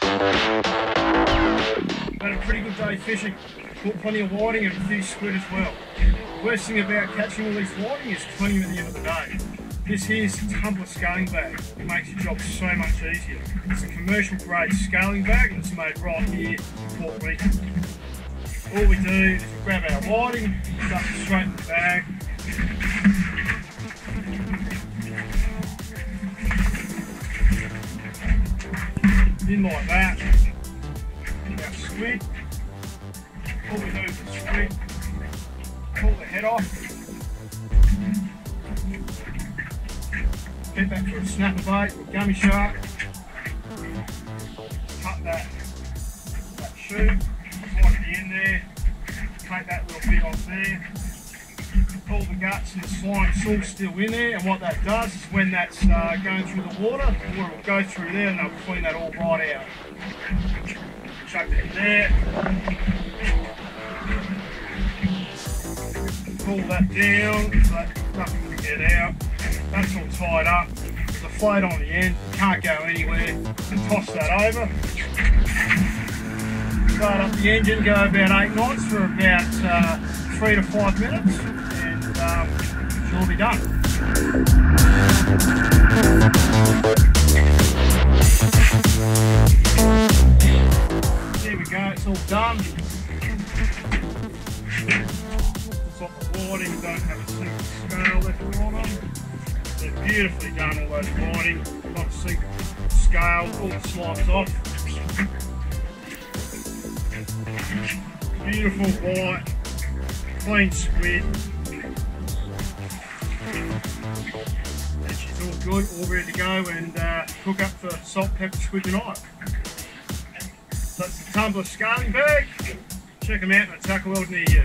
Had a pretty good day fishing. Caught plenty of whiting and a few squid as well. Worst thing about catching all these whiting is cleaning them at the end of the day. This here's a tumbler scaling bag. It makes your job so much easier. It's a commercial grade scaling bag it's made right here in Port Lincoln. All we do is grab our whiting, stuff it straight in the bag. In like that. Our squid. All we do is the squid. Pull the head off. Get that for a snapper bait or gummy shark. Cut that, that shoe, right at the end there. Take that little bit off there. Guts and the slime all still in there and what that does is when that's uh, going through the water, the water will go through there and they'll clean that all right out. Chuck that there. Pull that down so that nothing can get out. That's all tied up. There's a float on the end, can't go anywhere. And toss that over. Start up the engine, go about eight knots for about uh, three to five minutes, um, she'll be done. There we go, it's all done. It's off the whiting, don't have a single scale left on them. They're beautifully done, all those whiting, not a single scale, all the slimes off. Beautiful white, clean squid. And she's all good, all ready to go and uh, cook up for salt, pepper, squid tonight. So that's the tumbler scaling bag. Check them out at world near you.